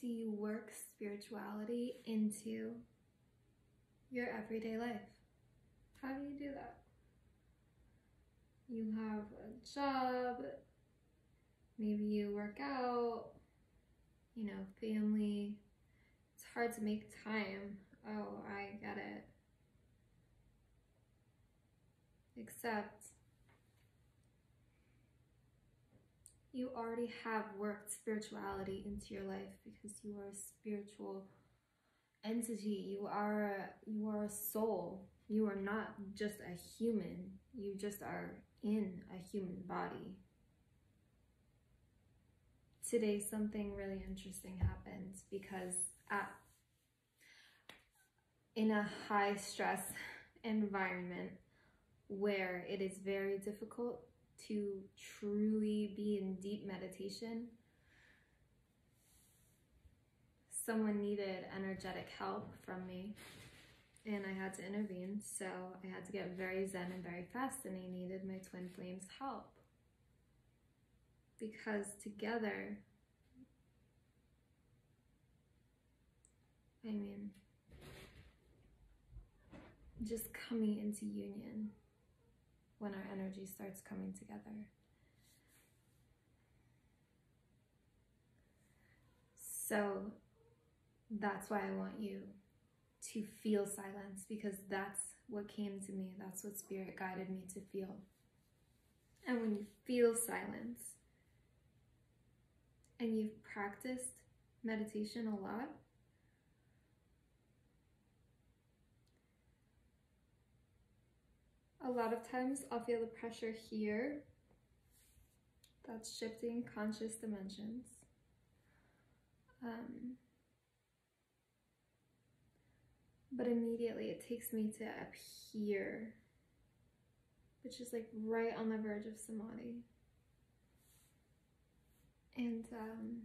do you work spirituality into your everyday life? How do you do that? You have a job, maybe you work out, you know, family. It's hard to make time. Oh, I get it. Except you already have worked spirituality into your life because you are a spiritual entity. You are you are a soul. You are not just a human. You just are in a human body. Today something really interesting happened because at in a high stress environment where it is very difficult to truly be in deep meditation, someone needed energetic help from me and I had to intervene. So I had to get very zen and very fast, and I needed my twin flames' help. Because together, I mean, just coming into union when our energy starts coming together. So that's why I want you to feel silence because that's what came to me. That's what spirit guided me to feel. And when you feel silence and you've practiced meditation a lot, a lot of times I'll feel the pressure here. That's shifting conscious dimensions. Um, but immediately it takes me to up here, which is like right on the verge of samadhi. And um,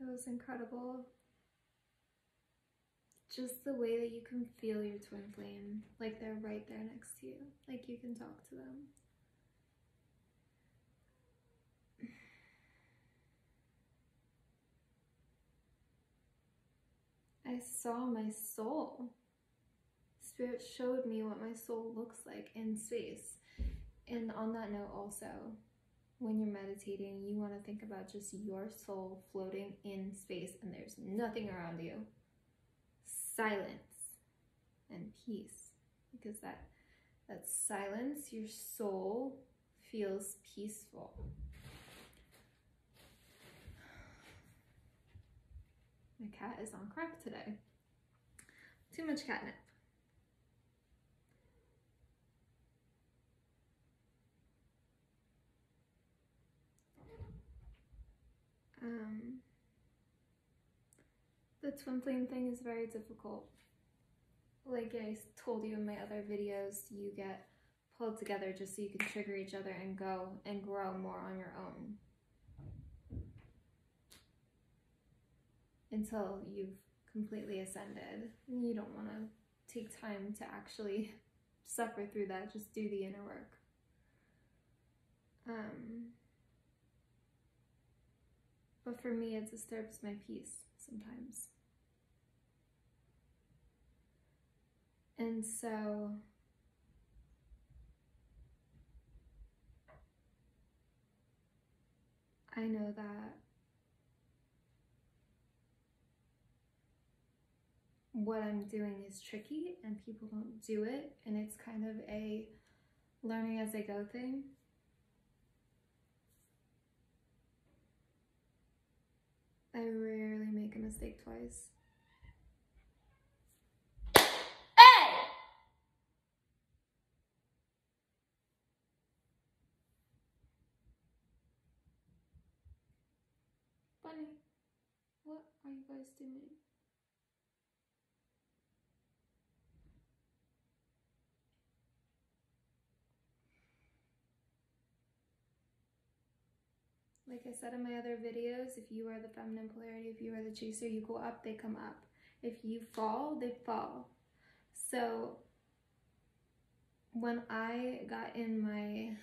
it was incredible just the way that you can feel your twin flame, like they're right there next to you, like you can talk to them. I saw my soul. Spirit showed me what my soul looks like in space. And on that note, also, when you're meditating, you want to think about just your soul floating in space and there's nothing around you silence and peace. Because that that silence your soul feels peaceful. My cat is on crack today. Too much catnip. Um the twin flame thing is very difficult. Like I told you in my other videos, you get pulled together just so you can trigger each other and go and grow more on your own. Until you've completely ascended. You don't want to take time to actually suffer through that, just do the inner work. Um, but for me, it disturbs my peace sometimes. And so I know that what I'm doing is tricky and people don't do it, and it's kind of a learning as I go thing. I rarely make a mistake twice. What are you guys doing? Like I said in my other videos, if you are the feminine polarity, if you are the chaser, you go up, they come up. If you fall, they fall. So when I got in my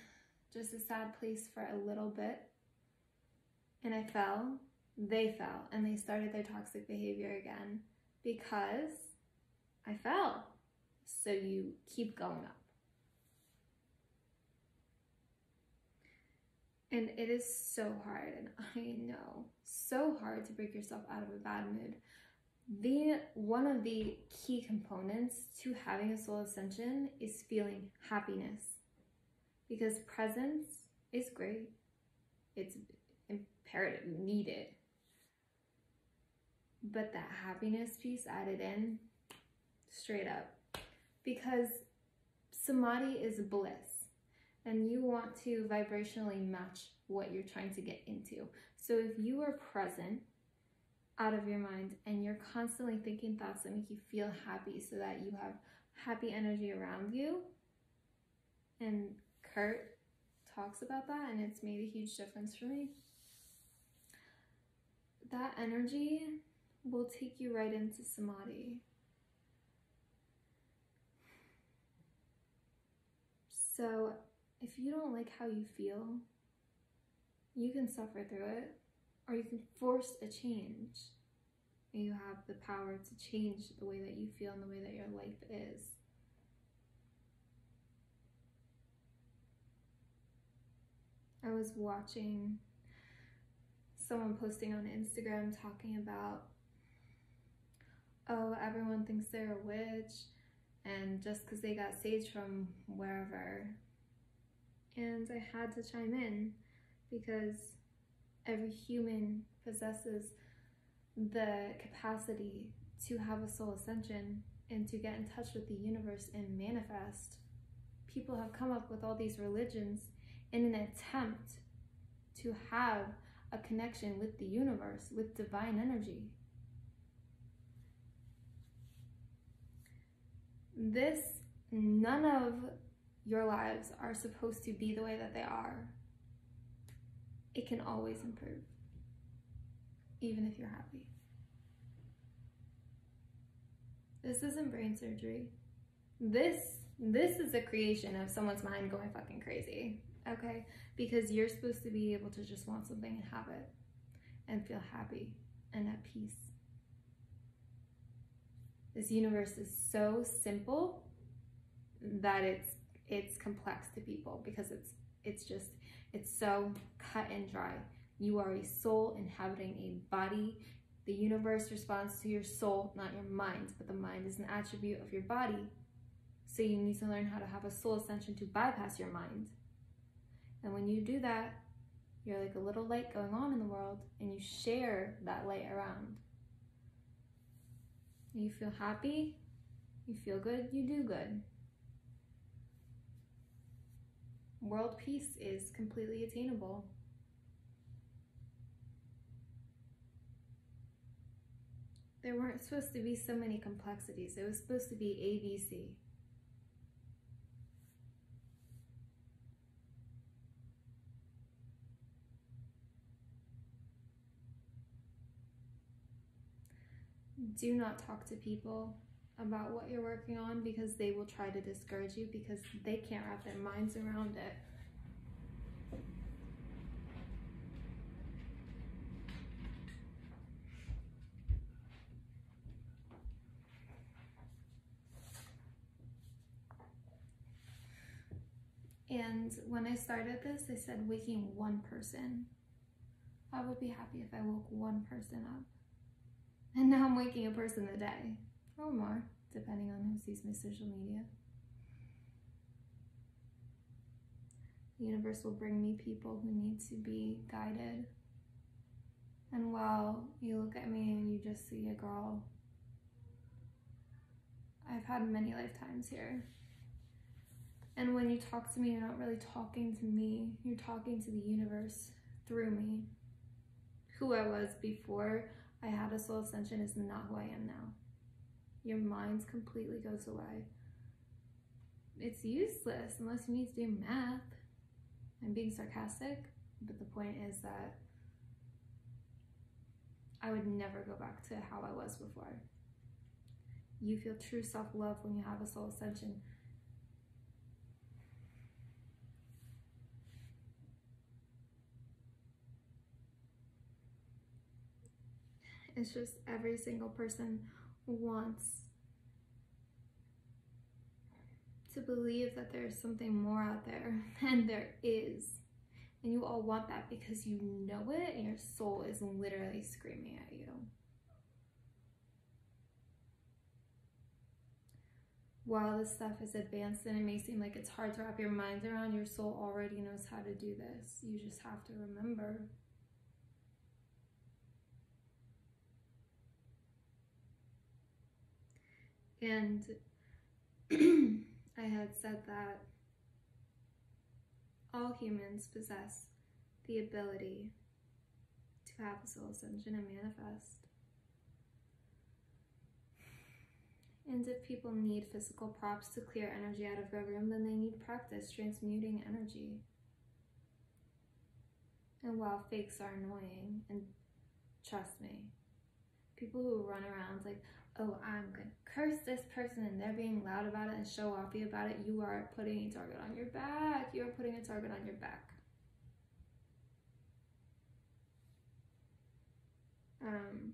just a sad place for a little bit, and I fell, they fell and they started their toxic behavior again because I fell. So you keep going up. And it is so hard, and I know, so hard to break yourself out of a bad mood. The one of the key components to having a soul ascension is feeling happiness. Because presence is great. It's imperative, needed. But that happiness piece added in straight up. Because samadhi is bliss and you want to vibrationally match what you're trying to get into. So if you are present out of your mind and you're constantly thinking thoughts that make you feel happy so that you have happy energy around you, and Kurt talks about that and it's made a huge difference for me. That energy will take you right into samadhi. So if you don't like how you feel, you can suffer through it or you can force a change. You have the power to change the way that you feel and the way that your life is. I was watching someone posting on Instagram talking about, oh, everyone thinks they're a witch, and just because they got sage from wherever, and I had to chime in because every human possesses the capacity to have a soul ascension and to get in touch with the universe and manifest. People have come up with all these religions in an attempt to have a connection with the universe, with divine energy. This, none of your lives are supposed to be the way that they are, it can always improve, even if you're happy. This isn't brain surgery. This this is a creation of someone's mind going fucking crazy. Okay? Because you're supposed to be able to just want something and have it and feel happy and at peace. This universe is so simple that it's it's complex to people because it's it's just it's so cut and dry. You are a soul inhabiting a body. The universe responds to your soul, not your mind, but the mind is an attribute of your body. So you need to learn how to have a soul ascension to bypass your mind. And when you do that, you're like a little light going on in the world and you share that light around. You feel happy, you feel good, you do good. world peace is completely attainable. There weren't supposed to be so many complexities. It was supposed to be ABC. Do not talk to people about what you're working on because they will try to discourage you because they can't wrap their minds around it. And when I started this, I said waking one person. I would be happy if I woke one person up. And now I'm waking a person a day or more, depending on who sees my social media. The universe will bring me people who need to be guided. And while you look at me and you just see a girl, I've had many lifetimes here. And when you talk to me, you're not really talking to me, you're talking to the universe through me. Who I was before I had a soul ascension is not who I am now your mind completely goes away. It's useless unless you need to do math. I'm being sarcastic, but the point is that I would never go back to how I was before. You feel true self love when you have a soul ascension. It's just every single person wants to believe that there's something more out there, and there is. And you all want that because you know it and your soul is literally screaming at you. While this stuff is advanced and it may seem like it's hard to wrap your mind around, your soul already knows how to do this. You just have to remember. And I had said that all humans possess the ability to have a soul ascension and manifest. And if people need physical props to clear energy out of their room, then they need practice transmuting energy. And while fakes are annoying, and trust me, people who run around like, oh, I'm gonna curse this person and they're being loud about it and show offy about it, you are putting a target on your back. You are putting a target on your back. Um,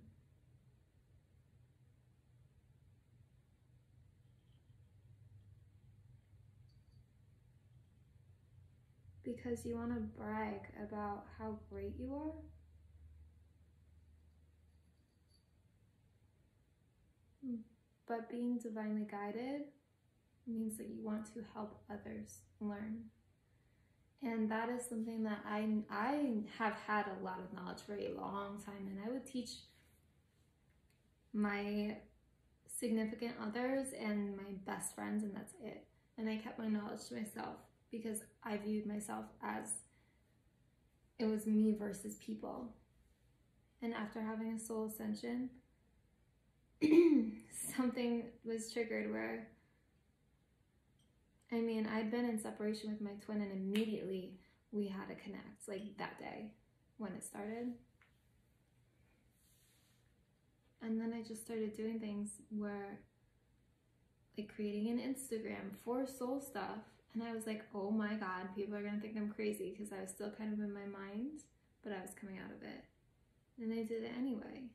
because you want to brag about how great you are But being divinely guided means that you want to help others learn. And that is something that I, I have had a lot of knowledge for a long time. And I would teach my significant others and my best friends, and that's it. And I kept my knowledge to myself because I viewed myself as it was me versus people. And after having a soul ascension, something was triggered where I mean, I'd been in separation with my twin and immediately we had to connect, like that day when it started. And then I just started doing things where, like, creating an Instagram for soul stuff. And I was like, oh my God, people are gonna think I'm crazy because I was still kind of in my mind, but I was coming out of it. And I did it anyway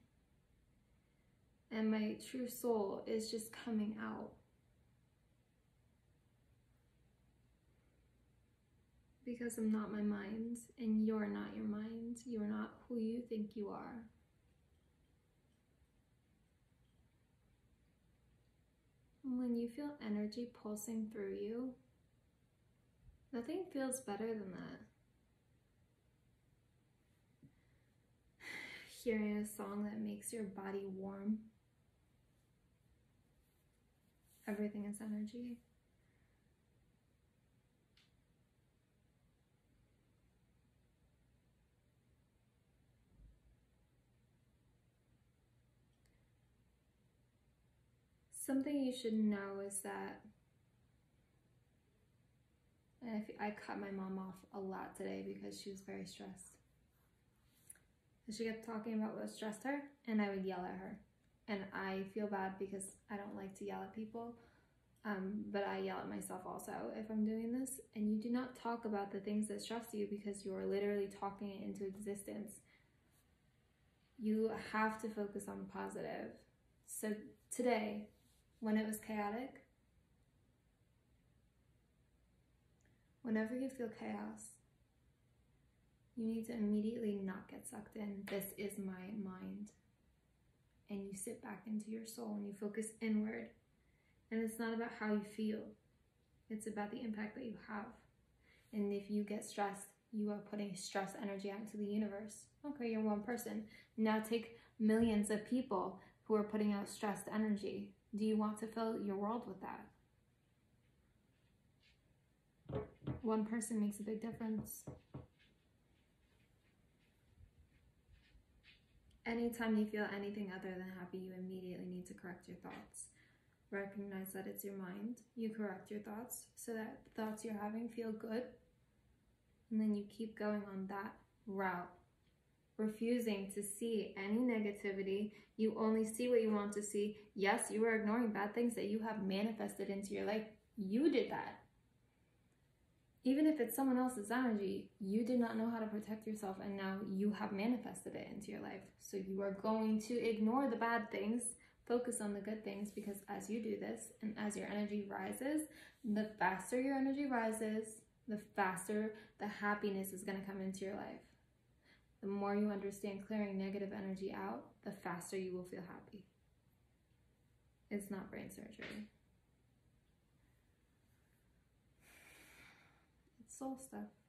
and my true soul is just coming out. Because I'm not my mind, and you're not your mind. You're not who you think you are. When you feel energy pulsing through you, nothing feels better than that. Hearing a song that makes your body warm Everything is energy. Something you should know is that I cut my mom off a lot today because she was very stressed. She kept talking about what stressed her, and I would yell at her and I feel bad because I don't like to yell at people. Um, but I yell at myself also if I'm doing this. And you do not talk about the things that stress you because you are literally talking it into existence. You have to focus on positive. So today, when it was chaotic, whenever you feel chaos, you need to immediately not get sucked in. This is my you sit back into your soul and you focus inward. And it's not about how you feel, it's about the impact that you have. And if you get stressed, you are putting stress energy out into the universe. Okay, you're one person. Now take millions of people who are putting out stressed energy. Do you want to fill your world with that? One person makes a big difference. Anytime you feel anything other than happy, you immediately need to correct your thoughts. Recognize that it's your mind. You correct your thoughts so that the thoughts you're having feel good. And then you keep going on that route, refusing to see any negativity. You only see what you want to see. Yes, you are ignoring bad things that you have manifested into your life. You did that. Even if it's someone else's energy, you did not know how to protect yourself and now you have manifested it into your life. So you are going to ignore the bad things, focus on the good things because as you do this and as your energy rises, the faster your energy rises, the faster the happiness is going to come into your life. The more you understand clearing negative energy out, the faster you will feel happy. It's not brain surgery. It's soul stuff.